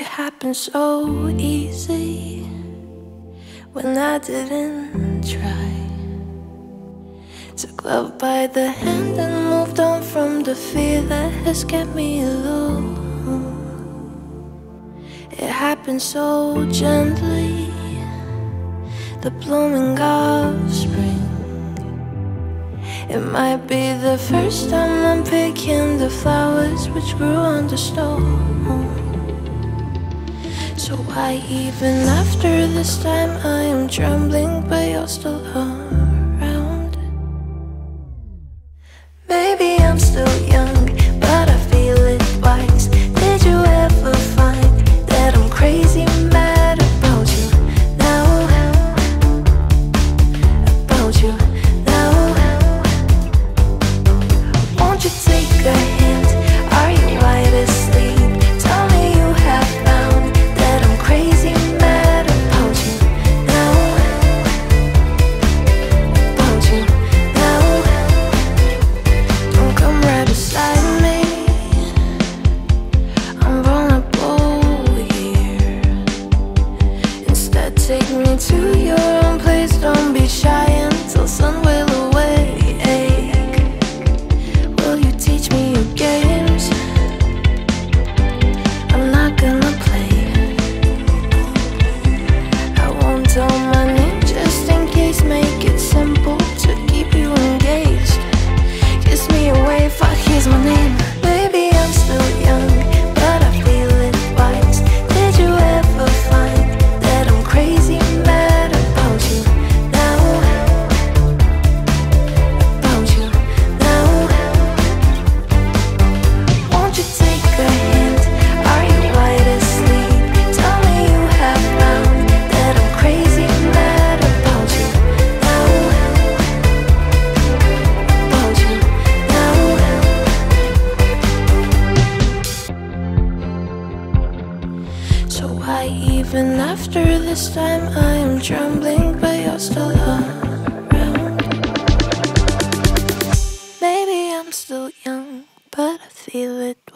It happened so easy when I didn't try. Took love by the hand and moved on from the fear that has kept me alone. It happened so gently, the blooming of spring. It might be the first time I'm picking the flowers which grew on the stone. So why even after this time? I am trembling but you're still around take me to your So why even after this time I am trembling, but you're still around? Maybe I'm still young, but I feel it